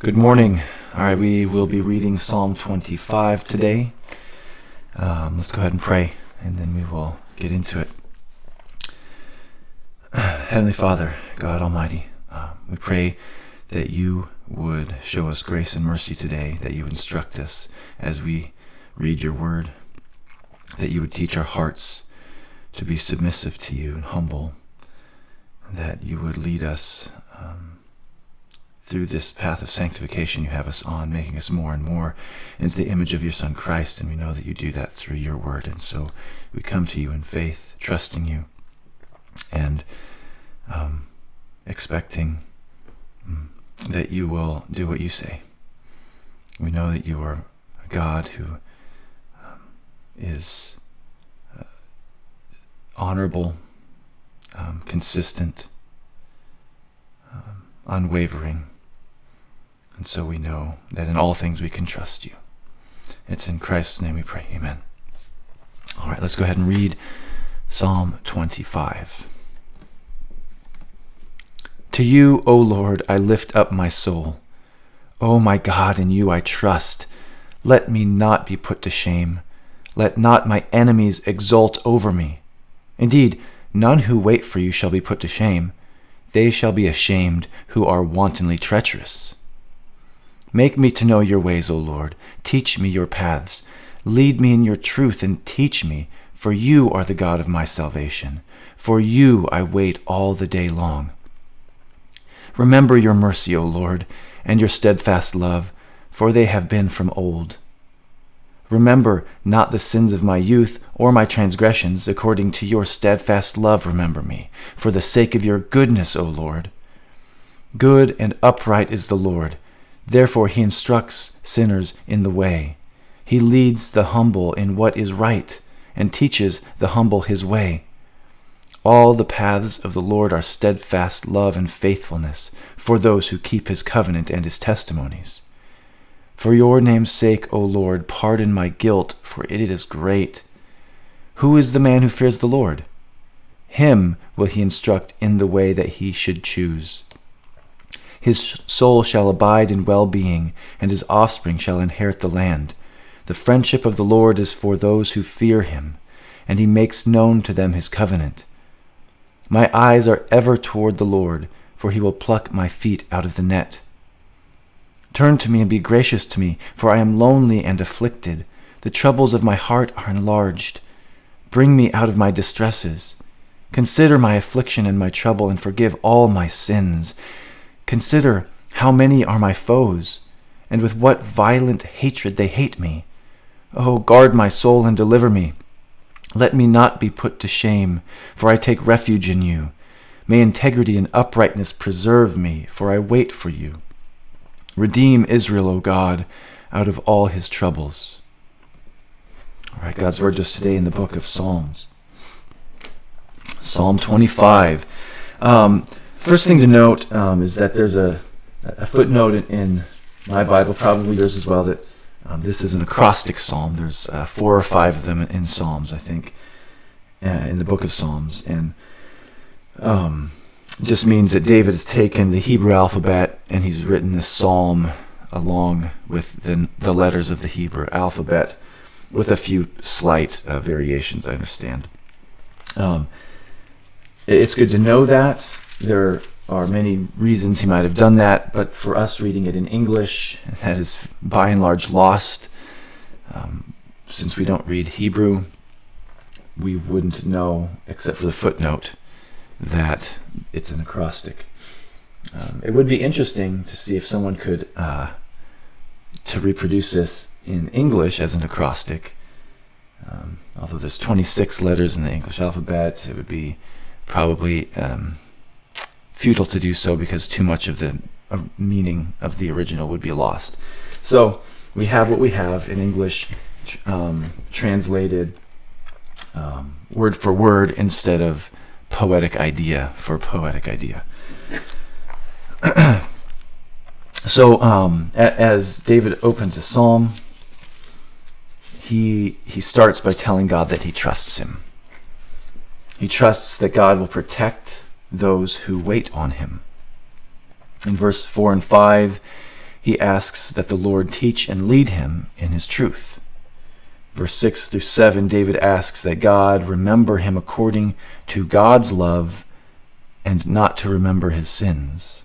Good morning. All right, we will be reading Psalm 25 today. Um, let's go ahead and pray, and then we will get into it. Heavenly Father, God Almighty, uh, we pray that you would show us grace and mercy today, that you instruct us as we read your word, that you would teach our hearts to be submissive to you and humble, that you would lead us through this path of sanctification you have us on, making us more and more into the image of your Son Christ, and we know that you do that through your word, and so we come to you in faith, trusting you, and um, expecting um, that you will do what you say. We know that you are a God who um, is uh, honorable, um, consistent, um, unwavering. And so we know that in all things we can trust you. It's in Christ's name we pray. Amen. All right, let's go ahead and read Psalm 25. To you, O Lord, I lift up my soul. O my God, in you I trust. Let me not be put to shame. Let not my enemies exult over me. Indeed, none who wait for you shall be put to shame. They shall be ashamed who are wantonly treacherous. Make me to know your ways, O Lord. Teach me your paths. Lead me in your truth and teach me, for you are the God of my salvation. For you I wait all the day long. Remember your mercy, O Lord, and your steadfast love, for they have been from old. Remember not the sins of my youth or my transgressions, according to your steadfast love, remember me, for the sake of your goodness, O Lord. Good and upright is the Lord, therefore he instructs sinners in the way. He leads the humble in what is right, and teaches the humble his way. All the paths of the Lord are steadfast love and faithfulness for those who keep his covenant and his testimonies. For your name's sake, O Lord, pardon my guilt, for it is great. Who is the man who fears the Lord? Him will he instruct in the way that he should choose. His soul shall abide in well being, and his offspring shall inherit the land. The friendship of the Lord is for those who fear him, and he makes known to them his covenant. My eyes are ever toward the Lord, for he will pluck my feet out of the net. Turn to me and be gracious to me, for I am lonely and afflicted. The troubles of my heart are enlarged. Bring me out of my distresses. Consider my affliction and my trouble, and forgive all my sins. Consider how many are my foes, and with what violent hatred they hate me. Oh, guard my soul and deliver me. Let me not be put to shame, for I take refuge in you. May integrity and uprightness preserve me, for I wait for you. Redeem Israel, O God, out of all his troubles. All right, God's word just today in the book of Psalms. Psalm 25. Um, first thing to note um, is that there's a, a footnote in, in, my Bible, probably yours as well, that um, this is an acrostic psalm. There's uh, four or five of them in Psalms, I think, uh, in the book of Psalms. And um, just means that David has taken the Hebrew alphabet and he's written this psalm along with the, the letters of the Hebrew alphabet with a few slight uh, variations, I understand. Um, it's good to know that. There are many reasons he might have done that, but for us reading it in English, that is by and large lost. Um, since we don't read Hebrew, we wouldn't know, except for the footnote, that it's an acrostic. Um, it would be interesting to see if someone could uh, to reproduce this in English as an acrostic. Um, although there's 26 letters in the English alphabet, it would be probably um, futile to do so because too much of the meaning of the original would be lost. So we have what we have in English um, translated um, word for word instead of poetic idea for poetic idea. so um, as David opens a psalm, he he starts by telling God that he trusts him. He trusts that God will protect those who wait on him. In verse 4 and 5, he asks that the Lord teach and lead him in his truth. Verse 6 through 7, David asks that God remember him according to God's love and not to remember his sins.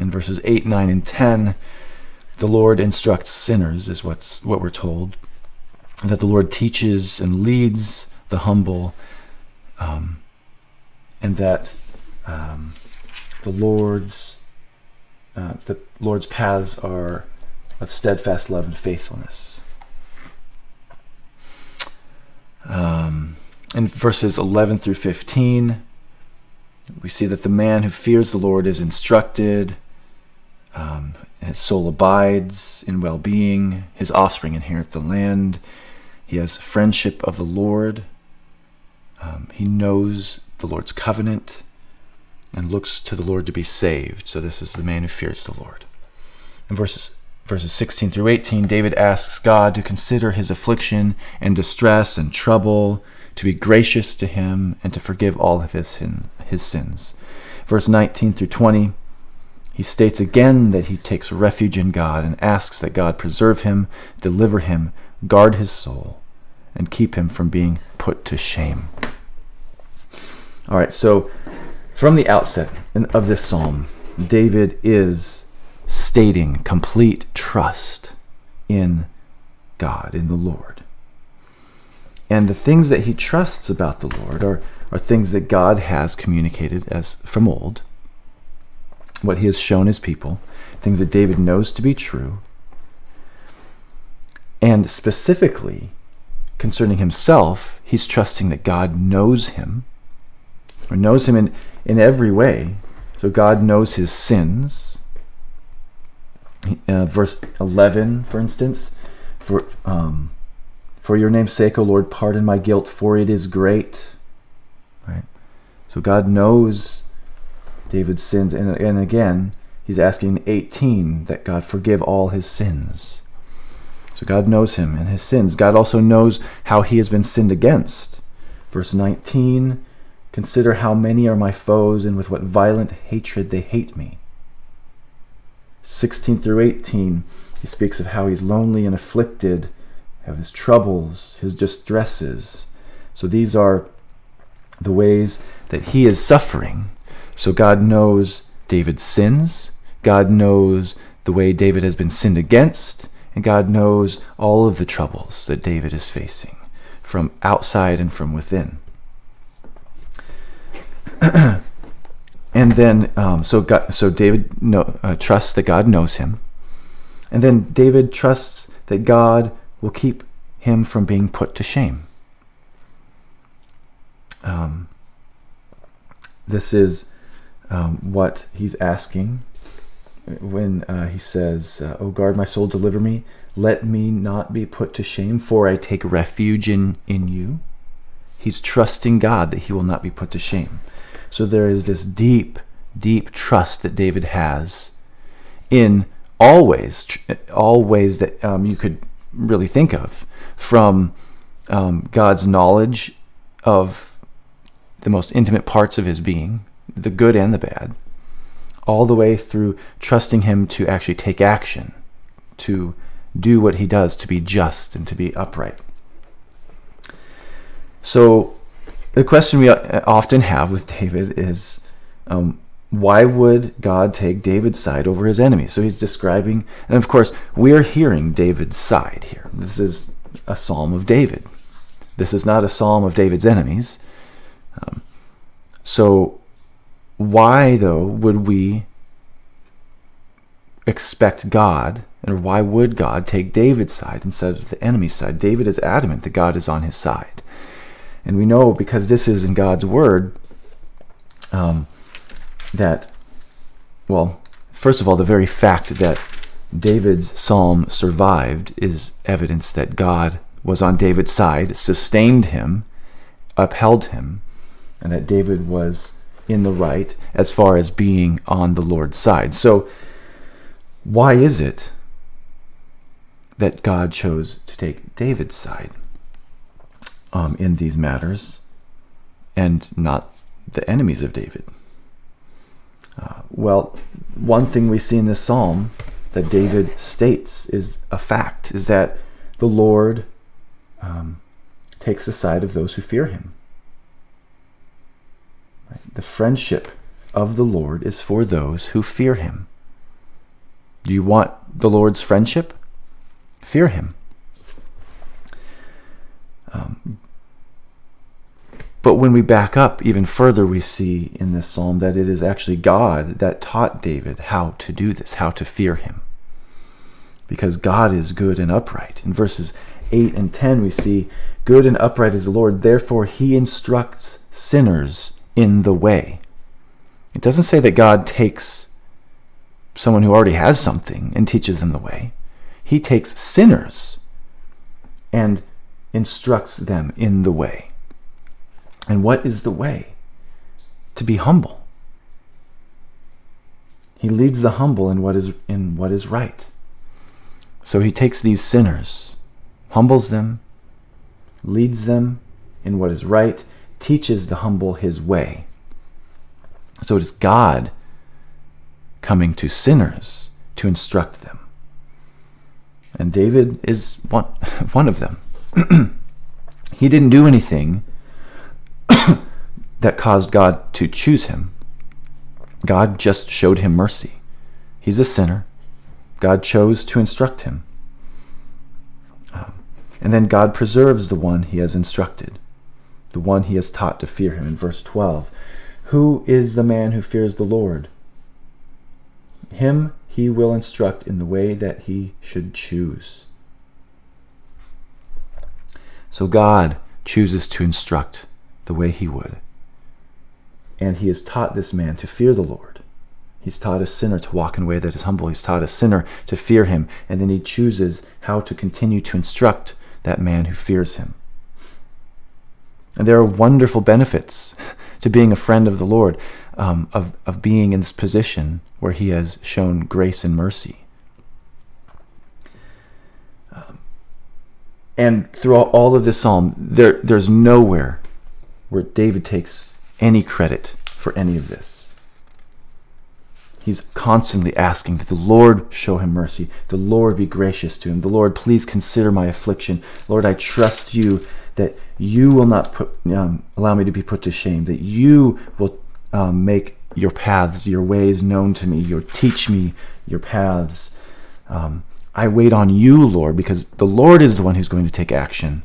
In verses 8, 9, and 10, the Lord instructs sinners, is what's, what we're told, that the Lord teaches and leads the humble, um, and that um, the Lord's uh, the Lord's paths are of steadfast love and faithfulness. Um, in verses 11 through 15, we see that the man who fears the Lord is instructed, um, his soul abides in well being, his offspring inherit the land, he has friendship of the Lord, um, he knows the Lord's covenant and looks to the Lord to be saved. So this is the man who fears the Lord. In verses verses 16 through 18, David asks God to consider his affliction and distress and trouble, to be gracious to him, and to forgive all of his, sin, his sins. Verse 19 through 20, he states again that he takes refuge in God and asks that God preserve him, deliver him, guard his soul, and keep him from being put to shame. All right, so from the outset of this psalm, David is stating complete trust in God, in the Lord. And the things that he trusts about the Lord are, are things that God has communicated as from old, what he has shown his people, things that David knows to be true. And specifically, concerning himself, he's trusting that God knows him, or knows him in, in every way. So God knows his sins, uh, verse 11, for instance, for um, for your name's sake, O Lord, pardon my guilt, for it is great. Right. So God knows David's sins, and and again, he's asking 18 that God forgive all his sins. So God knows him and his sins. God also knows how he has been sinned against. Verse 19 Consider how many are my foes, and with what violent hatred they hate me. 16 through 18, he speaks of how he's lonely and afflicted, of his troubles, his distresses. So these are the ways that he is suffering. So God knows David's sins, God knows the way David has been sinned against, and God knows all of the troubles that David is facing from outside and from within. and then um, so God, so David know, uh, trusts that God knows him, and then David trusts that God will keep him from being put to shame. Um, this is um, what he's asking when uh, he says, uh, "O guard my soul, deliver me. Let me not be put to shame, for I take refuge in in you." He's trusting God that he will not be put to shame. So there is this deep, deep trust that David has in all ways, all ways that um, you could really think of, from um, God's knowledge of the most intimate parts of his being, the good and the bad, all the way through trusting him to actually take action, to do what he does, to be just and to be upright. So the question we often have with David is um, why would God take David's side over his enemies? So he's describing, and of course, we're hearing David's side here. This is a psalm of David. This is not a psalm of David's enemies. Um, so, why, though, would we expect God, and why would God take David's side instead of the enemy's side? David is adamant that God is on his side. And we know because this is in God's word um, that, well, first of all, the very fact that David's psalm survived is evidence that God was on David's side, sustained him, upheld him, and that David was in the right as far as being on the Lord's side. So, why is it that God chose to take David's side? Um, in these matters and not the enemies of David? Uh, well, one thing we see in this psalm that David states is a fact is that the Lord um, takes the side of those who fear him. Right? The friendship of the Lord is for those who fear him. Do you want the Lord's friendship? Fear him. Um, but when we back up even further, we see in this psalm that it is actually God that taught David how to do this, how to fear him. Because God is good and upright. In verses 8 and 10, we see, Good and upright is the Lord, therefore he instructs sinners in the way. It doesn't say that God takes someone who already has something and teaches them the way. He takes sinners and instructs them in the way. And what is the way? To be humble. He leads the humble in what is in what is right. So he takes these sinners, humbles them, leads them in what is right, teaches the humble his way. So it is God coming to sinners to instruct them. And David is one, one of them. he didn't do anything that caused God to choose him. God just showed him mercy. He's a sinner. God chose to instruct him. Um, and then God preserves the one he has instructed, the one he has taught to fear him. In verse 12, who is the man who fears the Lord? Him he will instruct in the way that he should choose. So God chooses to instruct the way he would. And he has taught this man to fear the Lord. He's taught a sinner to walk in a way that is humble. He's taught a sinner to fear him. And then he chooses how to continue to instruct that man who fears him. And there are wonderful benefits to being a friend of the Lord, um, of, of being in this position where he has shown grace and mercy. And throughout all of this psalm, there, there's nowhere where David takes any credit for any of this. He's constantly asking that the Lord show him mercy, the Lord be gracious to him, the Lord please consider my affliction. Lord, I trust you that you will not put, um, allow me to be put to shame, that you will um, make your paths, your ways known to me, you teach me your paths. Um, I wait on you, Lord, because the Lord is the one who's going to take action.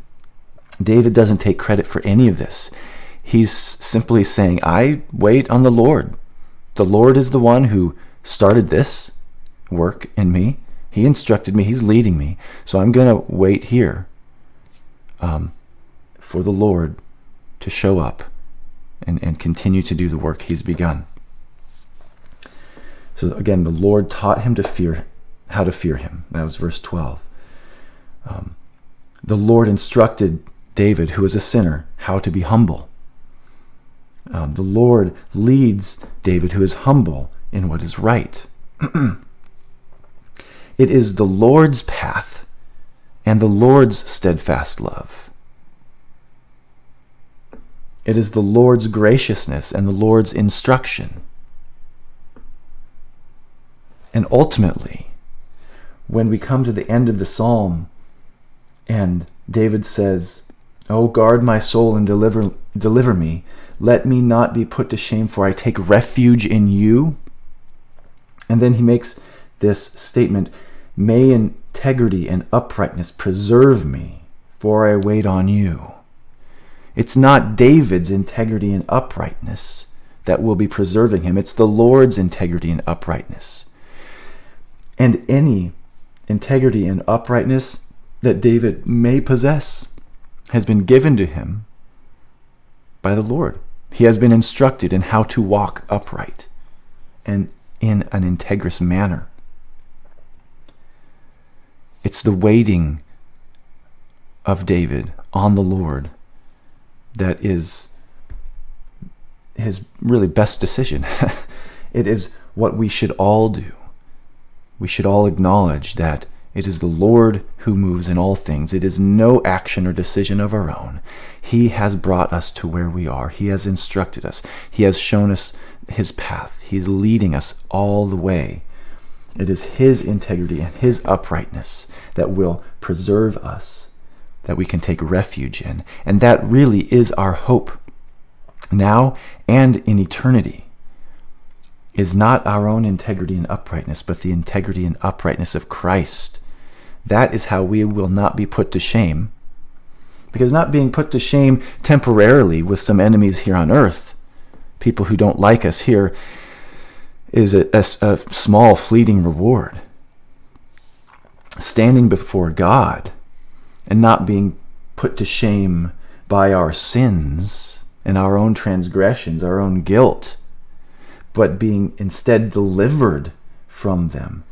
David doesn't take credit for any of this. He's simply saying, I wait on the Lord. The Lord is the one who started this work in me. He instructed me, He's leading me. So I'm going to wait here um, for the Lord to show up and, and continue to do the work He's begun. So again, the Lord taught him to fear, how to fear Him. That was verse 12. Um, the Lord instructed David, who was a sinner, how to be humble. Um, the Lord leads David, who is humble, in what is right. it is the Lord's path and the Lord's steadfast love. It is the Lord's graciousness and the Lord's instruction. And ultimately, when we come to the end of the psalm and David says, Oh, guard my soul and deliver, deliver me, let me not be put to shame, for I take refuge in you. And then he makes this statement May integrity and uprightness preserve me, for I wait on you. It's not David's integrity and uprightness that will be preserving him, it's the Lord's integrity and uprightness. And any integrity and uprightness that David may possess has been given to him by the Lord. He has been instructed in how to walk upright and in an integrous manner. It's the waiting of David on the Lord that is his really best decision. it is what we should all do. We should all acknowledge that it is the Lord who moves in all things. It is no action or decision of our own. He has brought us to where we are. He has instructed us. He has shown us his path. He's leading us all the way. It is His integrity and His uprightness that will preserve us, that we can take refuge in. And that really is our hope now and in eternity. Is not our own integrity and uprightness, but the integrity and uprightness of Christ. That is how we will not be put to shame. Because not being put to shame temporarily with some enemies here on earth, people who don't like us here, is a, a, a small, fleeting reward. Standing before God and not being put to shame by our sins and our own transgressions, our own guilt, but being instead delivered from them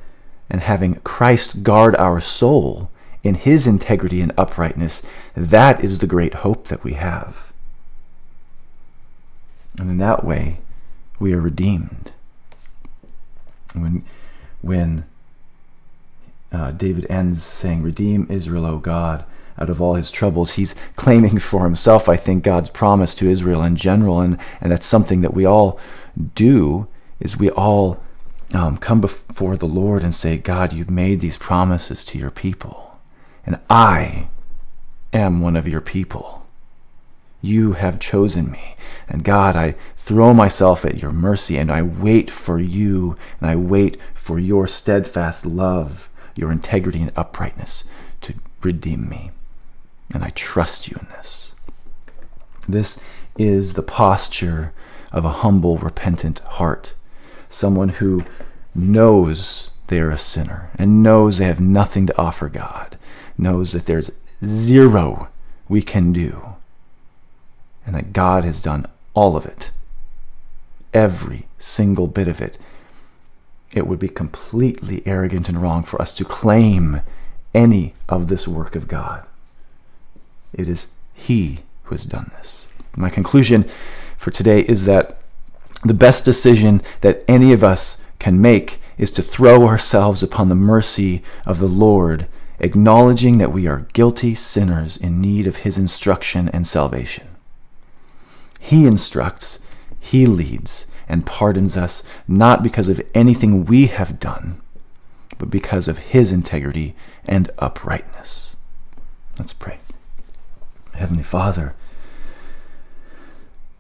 and having Christ guard our soul in his integrity and uprightness, that is the great hope that we have. And in that way, we are redeemed. When, when uh, David ends saying, Redeem Israel, O God, out of all his troubles, he's claiming for himself, I think, God's promise to Israel in general. And, and that's something that we all do, is we all um, come before the Lord and say, God, you've made these promises to your people, and I am one of your people. You have chosen me. And God, I throw myself at your mercy and I wait for you and I wait for your steadfast love, your integrity and uprightness to redeem me. And I trust you in this. This is the posture of a humble, repentant heart. Someone who knows they are a sinner and knows they have nothing to offer God, knows that there's zero we can do and that God has done all of it, every single bit of it. It would be completely arrogant and wrong for us to claim any of this work of God. It is He who has done this. My conclusion for today is that the best decision that any of us can make is to throw ourselves upon the mercy of the Lord, acknowledging that we are guilty sinners in need of His instruction and salvation. He instructs, He leads, and pardons us not because of anything we have done, but because of His integrity and uprightness. Let's pray. Heavenly Father,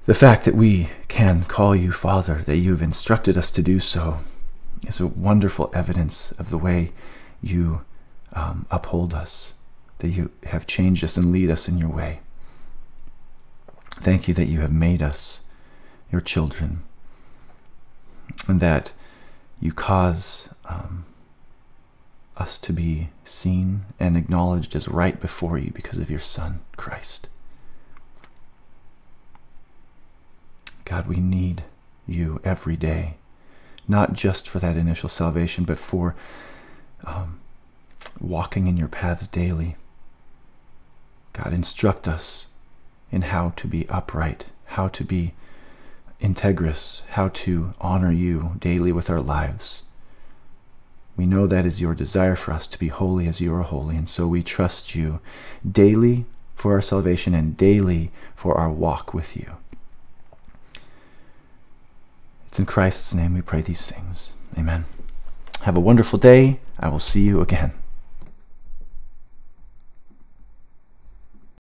the fact that we can call you Father, that you have instructed us to do so, is a wonderful evidence of the way you um, uphold us, that you have changed us and lead us in your way. Thank you that you have made us your children and that you cause um, us to be seen and acknowledged as right before you because of your Son, Christ. God, we need you every day, not just for that initial salvation, but for um, walking in your paths daily. God, instruct us in how to be upright, how to be integrous, how to honor you daily with our lives. We know that is your desire for us to be holy as you are holy, and so we trust you daily for our salvation and daily for our walk with you. It's in Christ's name we pray these things. Amen. Have a wonderful day. I will see you again.